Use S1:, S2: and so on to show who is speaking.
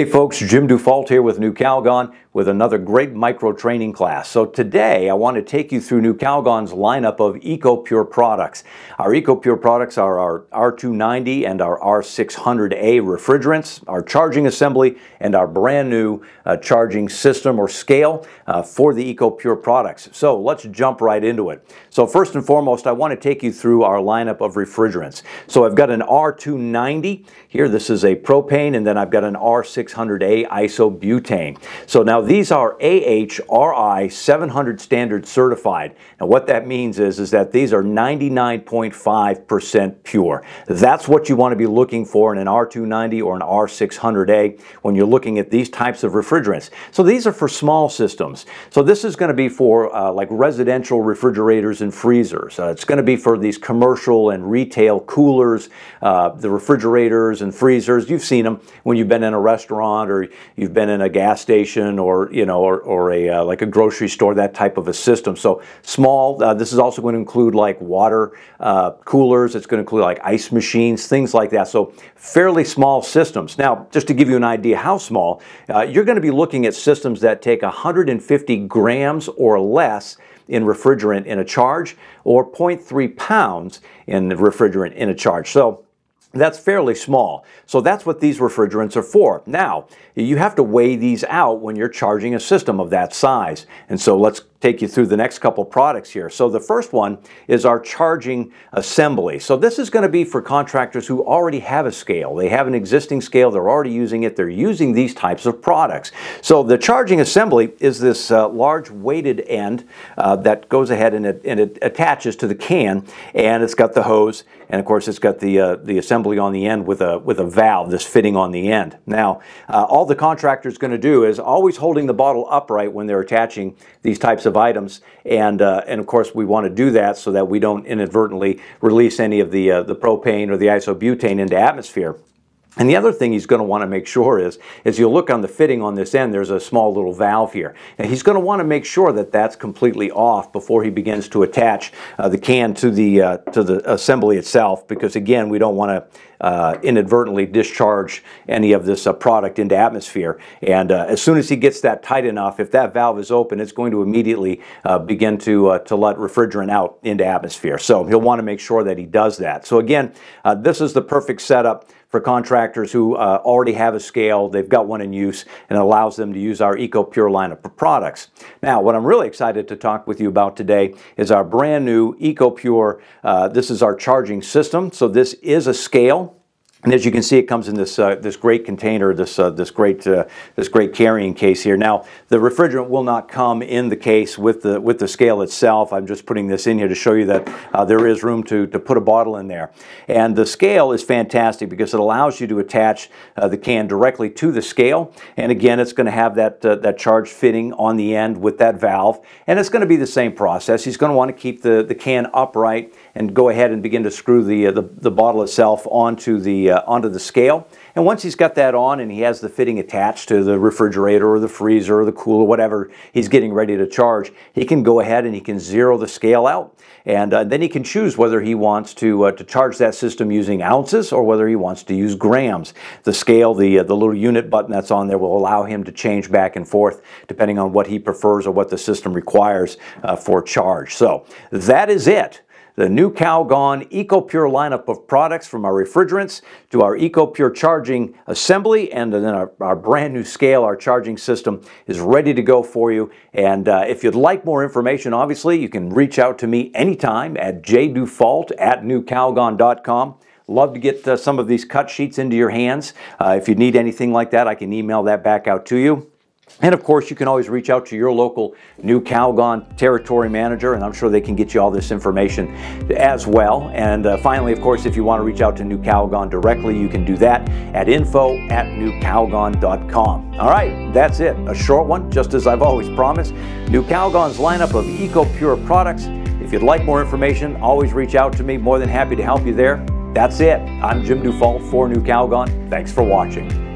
S1: Hey folks, Jim Dufault here with NuCalgon with another great micro training class. So today I want to take you through NuCalgon's lineup of EcoPure products. Our EcoPure products are our R290 and our R600A refrigerants, our charging assembly, and our brand new uh, charging system or scale uh, for the EcoPure products. So let's jump right into it. So first and foremost, I want to take you through our lineup of refrigerants. So I've got an R290 here. This is a propane, and then I've got an R600A isobutane. So now these are AHRI 700 standard certified. Now what that means is, is that these are 99.5% pure. That's what you want to be looking for in an R290 or an R600A when you're looking at these types of refrigerants. So these are for small systems. So this is going to be for uh, like residential refrigerators and freezers. Uh, it's going to be for these commercial and retail coolers, uh, the refrigerators and freezers. You've seen them when you've been in a restaurant or you've been in a gas station or or you know, or, or a uh, like a grocery store, that type of a system. So small. Uh, this is also going to include like water uh, coolers. It's going to include like ice machines, things like that. So fairly small systems. Now, just to give you an idea how small, uh, you're going to be looking at systems that take 150 grams or less in refrigerant in a charge, or 0.3 pounds in refrigerant in a charge. So that's fairly small. So that's what these refrigerants are for. Now, you have to weigh these out when you're charging a system of that size. And so let's take you through the next couple products here. So the first one is our charging assembly. So this is going to be for contractors who already have a scale. They have an existing scale, they're already using it, they're using these types of products. So the charging assembly is this uh, large weighted end uh, that goes ahead and it, and it attaches to the can and it's got the hose and of course it's got the, uh, the assembly on the end with a, with a valve this fitting on the end. Now uh, all the contractor is going to do is always holding the bottle upright when they're attaching these types of of items. And, uh, and of course, we want to do that so that we don't inadvertently release any of the, uh, the propane or the isobutane into atmosphere. And the other thing he's going to want to make sure is, as you look on the fitting on this end, there's a small little valve here. And he's going to want to make sure that that's completely off before he begins to attach uh, the can to the, uh, to the assembly itself, because again, we don't want to uh, inadvertently discharge any of this uh, product into atmosphere. And uh, as soon as he gets that tight enough, if that valve is open, it's going to immediately uh, begin to, uh, to let refrigerant out into atmosphere. So he'll want to make sure that he does that. So again, this is the perfect setup for contractors who uh, already have a scale, they've got one in use, and it allows them to use our EcoPure line of products. Now, what I'm really excited to talk with you about today is our brand new EcoPure. Uh, this is our charging system. So this is a scale. And as you can see, it comes in this uh, this great container, this uh, this great uh, this great carrying case here. Now, the refrigerant will not come in the case with the with the scale itself. I'm just putting this in here to show you that uh, there is room to to put a bottle in there. And the scale is fantastic because it allows you to attach uh, the can directly to the scale. And again, it's going to have that uh, that charge fitting on the end with that valve, and it's going to be the same process. He's going to want to keep the the can upright and go ahead and begin to screw the the, the bottle itself onto the uh, onto the scale. And once he's got that on and he has the fitting attached to the refrigerator or the freezer or the cooler, whatever he's getting ready to charge, he can go ahead and he can zero the scale out. And uh, then he can choose whether he wants to, uh, to charge that system using ounces or whether he wants to use grams. The scale, the, uh, the little unit button that's on there will allow him to change back and forth depending on what he prefers or what the system requires uh, for charge. So that is it the NuCalgon EcoPure lineup of products from our refrigerants to our EcoPure charging assembly and then our, our brand new scale, our charging system is ready to go for you. And uh, if you'd like more information, obviously, you can reach out to me anytime at jdufault at nucalgon.com. Love to get uh, some of these cut sheets into your hands. Uh, if you need anything like that, I can email that back out to you. And of course, you can always reach out to your local NuCalgon territory manager, and I'm sure they can get you all this information as well. And uh, finally, of course, if you want to reach out to NuCalgon directly, you can do that at info at nucalgon.com. All right, that's it. A short one, just as I've always promised. NuCalgon's lineup of EcoPure products. If you'd like more information, always reach out to me. More than happy to help you there. That's it. I'm Jim Dufault for NuCalgon. Thanks for watching.